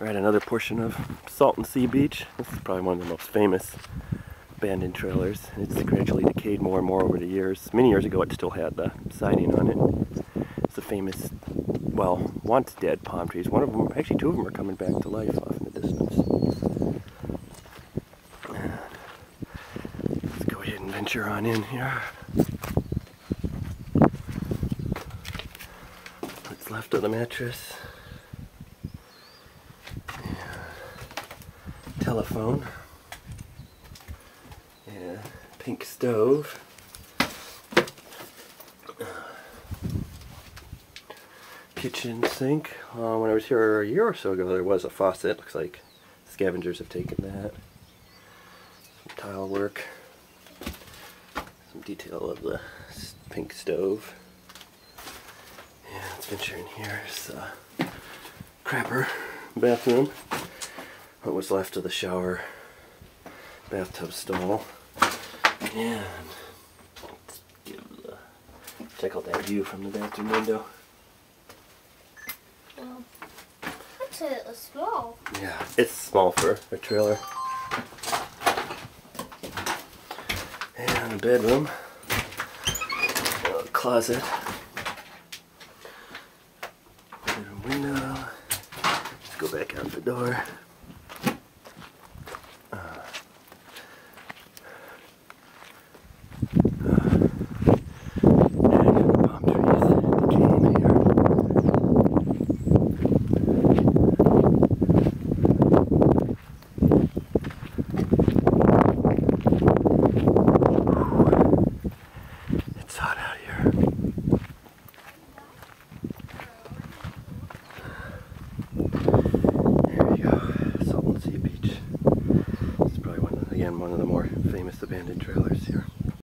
We're at another portion of Salton Sea Beach. This is probably one of the most famous abandoned trailers. It's gradually decayed more and more over the years. Many years ago it still had the siding on it. It's a famous, well, once dead palm trees. One of them, actually two of them are coming back to life off in the distance. Let's go ahead and venture on in here. What's left of the mattress. Telephone. Yeah, pink stove. Kitchen sink. Uh, when I was here a year or so ago, there was a faucet. Looks like scavengers have taken that. Some tile work. Some detail of the pink stove. Yeah, let's venture in here. It's a crapper bathroom what was left of the shower bathtub stall. And let's give the, check out that view from the bathroom window. Well, I'd say it was small. Yeah, it's small for a trailer. And a bedroom. A closet. Bedroom window. Let's go back out the door. Again one of the more famous abandoned trailers here.